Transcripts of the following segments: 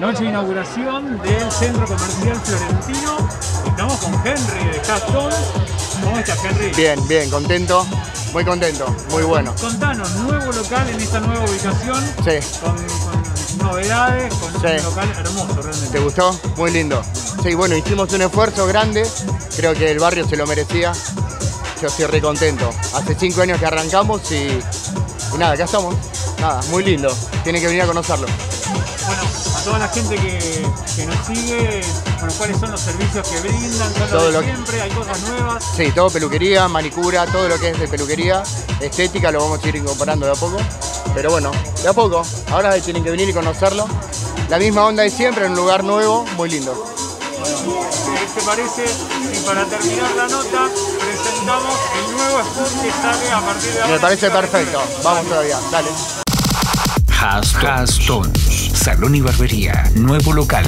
Noche de inauguración del Centro Comercial Florentino. Estamos con Henry de Castón. ¿Cómo estás, Henry? Bien, bien, contento. Muy contento, muy bueno. Contanos, nuevo local en esta nueva ubicación. Sí. Con, con novedades, con Sí. un local hermoso realmente. ¿Te gustó? Muy lindo. Sí, bueno, hicimos un esfuerzo grande. Creo que el barrio se lo merecía. Yo estoy re contento. Hace cinco años que arrancamos y, y nada, acá estamos. Nada, muy lindo. Tienen que venir a conocerlo. Bueno, a toda la gente que, que nos sigue, bueno, cuáles son los servicios que brindan, Todo lo de que- siempre, hay cosas nuevas. Sí, todo peluquería, manicura, todo lo que es de peluquería, estética, lo vamos a ir incorporando de a poco. Pero bueno, de a poco. Ahora tienen que venir y conocerlo. La misma onda de siempre, en un lugar nuevo, muy lindo. ¿Qué te parece si para terminar la nota presentamos el nuevo spot que sale a partir de ahora? Me parece perfecto. Vamos todavía, dale. Hastons. Salón y barbería. Nuevo local.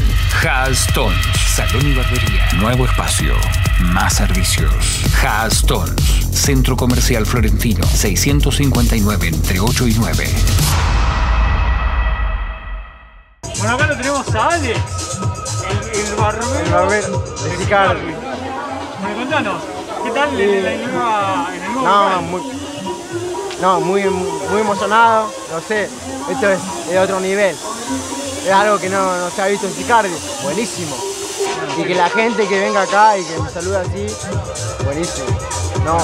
Hastons. Salón y barbería. Nuevo espacio. Más servicios. Hastons. Centro Comercial Florentino. 659 entre 8 y 9. Bueno, acá lo tenemos a Alex, el, el barbero, El barbero de. Bueno, contanos, ¿qué tal en, la nueva, en el nuevo No, local? muy, no muy, muy emocionado, no sé, esto es de otro nivel. Es algo que no, no se ha visto en Sicardi, buenísimo. Y que la gente que venga acá y que me saluda así, buenísimo. No,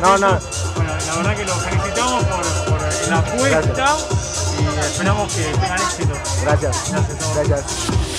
no, no. Bueno, la verdad que los felicitamos por, por la apuesta y esperamos que tengan éxito. gracias, Gracias gracias.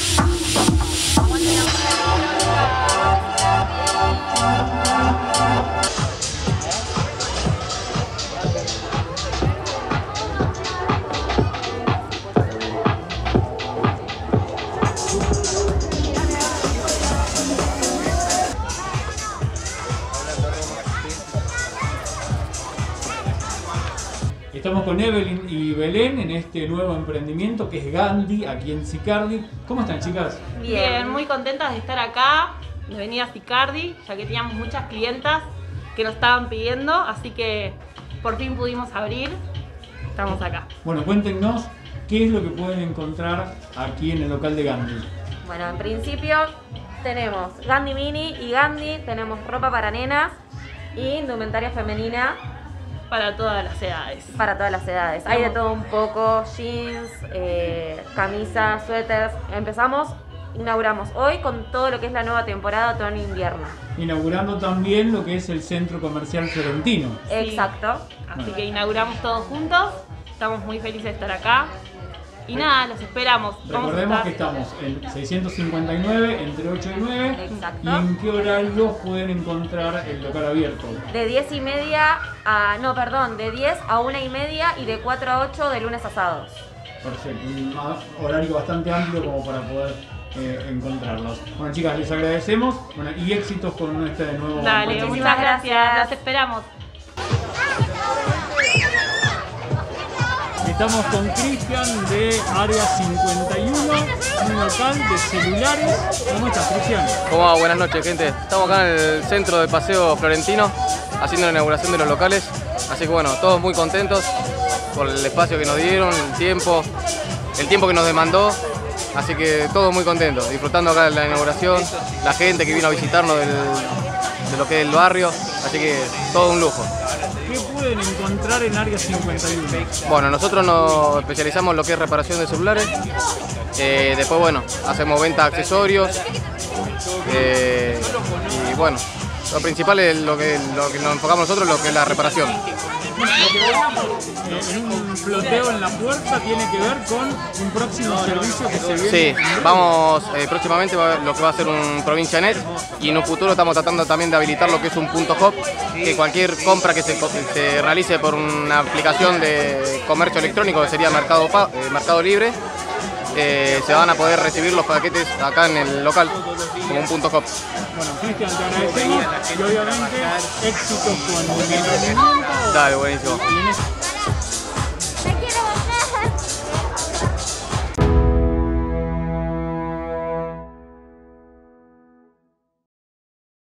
Estamos con Evelyn y Belén en este nuevo emprendimiento que es Gandhi, aquí en Sicardi. ¿Cómo están, chicas? Bien, muy contentas de estar acá, de venir a Sicardi, ya que teníamos muchas clientas que nos estaban pidiendo, así que por fin pudimos abrir. Estamos acá. Bueno, cuéntenos qué es lo que pueden encontrar aquí en el local de Gandhi. Bueno, en principio tenemos Gandhi Mini y Gandhi, tenemos ropa para nenas y indumentaria femenina para todas las edades. Para todas las edades. Hay de todo un poco, jeans, eh, camisas, suéteres. Empezamos, inauguramos hoy con todo lo que es la nueva temporada otoño-invierno. Inaugurando también lo que es el centro comercial florentino. Exacto. Así que inauguramos todos juntos, estamos muy felices de estar acá. Y nada, los esperamos. Vamos Recordemos que estamos en 659 entre 8 y 9. Exacto. ¿Y en qué horario pueden encontrar el local abierto? De 10 y media a. No, perdón, de 10 a 1 y media y de 4 a 8 de lunes a sábados. Perfecto, un horario bastante amplio como para poder eh, encontrarlos. Bueno chicas, les agradecemos bueno, y éxitos con este nuevo Dale, muchas gracias, gracias. los esperamos. Estamos con Cristian de Área 51, un local de celulares. ¿Cómo estás, Cristian? ¿Cómo va? Buenas noches, gente. Estamos acá en el centro de Paseo Florentino, haciendo la inauguración de los locales. Así que bueno, todos muy contentos por el espacio que nos dieron, el tiempo, el tiempo que nos demandó. Así que todos muy contentos, disfrutando acá de la inauguración, la gente que vino a visitarnos de lo que es el barrio. Así que todo un lujo. ¿Qué pueden encontrar en Área 51? Bueno, nosotros nos especializamos en lo que es reparación de celulares. Eh, después, bueno, hacemos venta de accesorios. Eh, y bueno, lo principal es lo que, lo que nos enfocamos nosotros, lo que es la reparación. En un floteo en la puerta tiene que ver con un próximo servicio que se viene. Sí, vamos eh, próximamente va- lo que va a ser un provincia net y en un futuro estamos tratando también de habilitar lo que es un punto hop, que cualquier compra que se, realice por una aplicación de comercio electrónico que sería Mercado, eh, Mercado Libre, eh, se van a poder recibir los paquetes acá en el local como un punto hop. Bueno, Cristian, te agradecemos y obviamente éxitos con el. Dale, buenísimo.